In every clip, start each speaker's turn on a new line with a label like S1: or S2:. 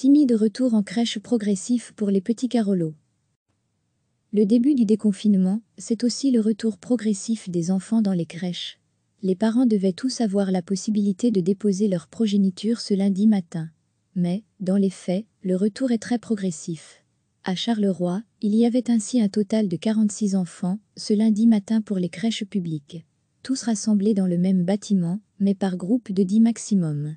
S1: Timide retour en crèche progressif pour les petits Carolos. Le début du déconfinement, c'est aussi le retour progressif des enfants dans les crèches. Les parents devaient tous avoir la possibilité de déposer leur progéniture ce lundi matin. Mais, dans les faits, le retour est très progressif. À Charleroi, il y avait ainsi un total de 46 enfants, ce lundi matin pour les crèches publiques. Tous rassemblés dans le même bâtiment, mais par groupe de 10 maximum.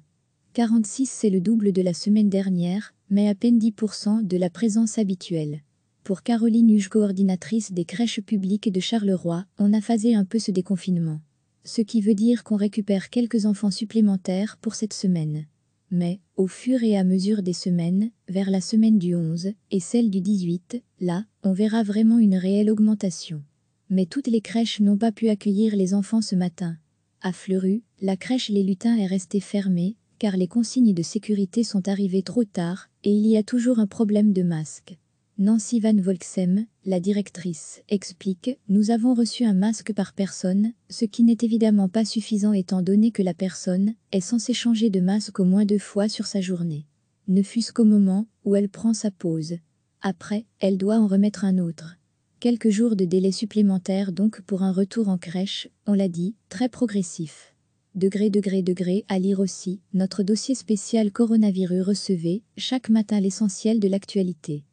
S1: 46 c'est le double de la semaine dernière, mais à peine 10% de la présence habituelle. Pour Caroline Huge, coordinatrice des crèches publiques de Charleroi, on a phasé un peu ce déconfinement. Ce qui veut dire qu'on récupère quelques enfants supplémentaires pour cette semaine. Mais, au fur et à mesure des semaines, vers la semaine du 11 et celle du 18, là, on verra vraiment une réelle augmentation. Mais toutes les crèches n'ont pas pu accueillir les enfants ce matin. À Fleurus, la crèche Les Lutins est restée fermée, car les consignes de sécurité sont arrivées trop tard et il y a toujours un problème de masque. Nancy Van Volksem, la directrice, explique « Nous avons reçu un masque par personne, ce qui n'est évidemment pas suffisant étant donné que la personne est censée changer de masque au moins deux fois sur sa journée. Ne fût-ce qu'au moment où elle prend sa pause. Après, elle doit en remettre un autre. Quelques jours de délai supplémentaire donc pour un retour en crèche, on l'a dit, très progressif degré degré degré à lire aussi, notre dossier spécial coronavirus recevez, chaque matin l'essentiel de l'actualité.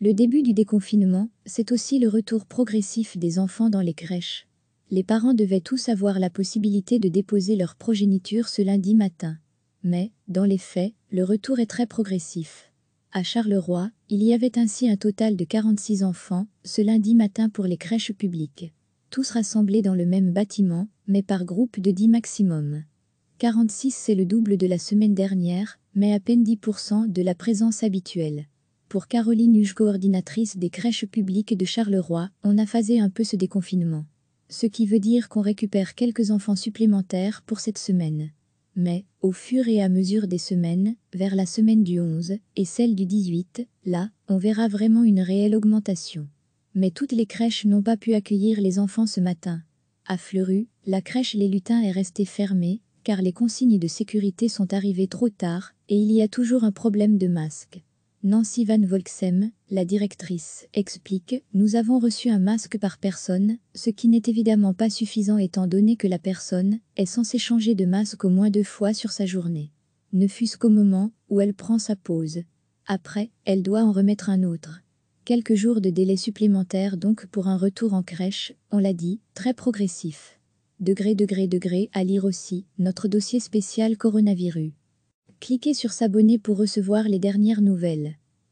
S1: Le début du déconfinement, c'est aussi le retour progressif des enfants dans les crèches. Les parents devaient tous avoir la possibilité de déposer leur progéniture ce lundi matin. Mais, dans les faits, le retour est très progressif. À Charleroi, il y avait ainsi un total de 46 enfants, ce lundi matin pour les crèches publiques tous rassemblés dans le même bâtiment, mais par groupe de 10 maximum. 46 c'est le double de la semaine dernière, mais à peine 10% de la présence habituelle. Pour Caroline Huge, coordinatrice des crèches publiques de Charleroi, on a phasé un peu ce déconfinement. Ce qui veut dire qu'on récupère quelques enfants supplémentaires pour cette semaine. Mais, au fur et à mesure des semaines, vers la semaine du 11 et celle du 18, là, on verra vraiment une réelle augmentation. Mais toutes les crèches n'ont pas pu accueillir les enfants ce matin. À Fleurus, la crèche Les Lutins est restée fermée, car les consignes de sécurité sont arrivées trop tard, et il y a toujours un problème de masque. Nancy Van Volksem, la directrice, explique « Nous avons reçu un masque par personne, ce qui n'est évidemment pas suffisant étant donné que la personne est censée changer de masque au moins deux fois sur sa journée. Ne fût-ce qu'au moment où elle prend sa pause. Après, elle doit en remettre un autre. Quelques jours de délai supplémentaire donc pour un retour en crèche, on l'a dit, très progressif. Degré degré degré à lire aussi, notre dossier spécial coronavirus. Cliquez sur s'abonner pour recevoir les dernières nouvelles.